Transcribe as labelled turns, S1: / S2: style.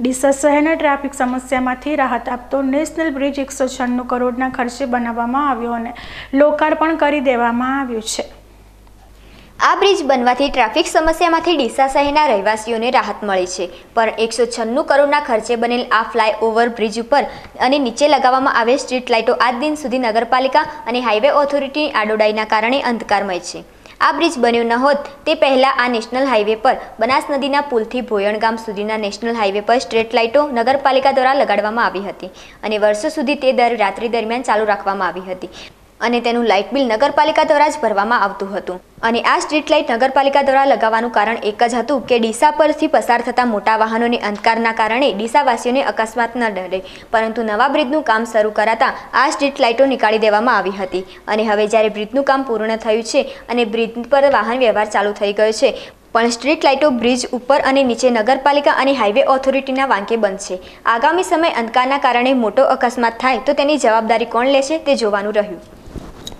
S1: ડીસા શહેરના ટ્રાફિક સમસ્યામાંથી રાહત આપતો નેશનલ બ્રિજ એકસો છન્નું કરોડના ખર્ચે બનાવવામાં આવ્યો અને લોકાર્પણ કરી દેવામાં આવ્યું છે.
S2: આ બ્રિજ બનવાથી ટ્રાફિક સમસ્યામાંથી ડીસા શહેરના રહેવાસીઓને રાહત મળી છે, પણ એકસો છન્નું કરોડના ખર્ચે બનેલ આ ફ્લાયઓવર બ્રિજ ઉપર અને નીચે લગાવવામાં આવેલ સ્ટ્રીટ લાઇટો આજ દિન સુધી નગરપાલિકા અને હાઈવે ઓથોરિટીની આડોડાઈના કારણે અંધકારમય છે. આ બ્રિજ બન્યો ન હોત, તે પહેલાં આ નેશનલ હાઈવે પર, બનાસ નદીના પુલથી ભોયણ ગામ સુધીના નેશનલ હાઈવે પર સ્ટ્રીટ લાઇટો નગરપાલિકા દ્વારા લગાડવામાં આવી હતી અને વર્ષો સુધી તે દર રાત્રિ દરમિયાન ચાલુ રાખવામાં આવી હતી. અને તેનું લાઇટ બિલ નગરપાલિકા દ્વારા જ ભરવામાં આવતું હતું. અને આ સ્ટ્રીટ લાઇટ નગરપાલિકા દ્વારા લગાવવાનું કારણ એક જ હતું કે ડીસા પરથી પસાર થતા મોટા વાહનોની અંધકારના કારણે ડીસાવાસીઓને અકસ્માત ન ડરે. પરંતુ નવા બ્રિજનું કામ શરૂ કરાતા આ સ્ટ્રીટ લાઇટો નીકાળી દેવામાં આવી હતી. અને હવે જ્યારે બ્રિજનું કામ પૂર્ણ થયું છે અને બ્રિજ પર વાહન વ્યવહાર ચાલુ થઈ ગયો છે, પણ સ્ટ્રીટ લાઇટો બ્રિજ ઉપર અને નીચે નગરપાલિકા અને હાઈવે ઓથોરિટીના વાંકે બનશે આગામી સમય અંધકારના કારણે મોટો અકસ્માત થાય તો તેની જવાબદારી કોણ લેશે તે જોવાનું રહ્યું.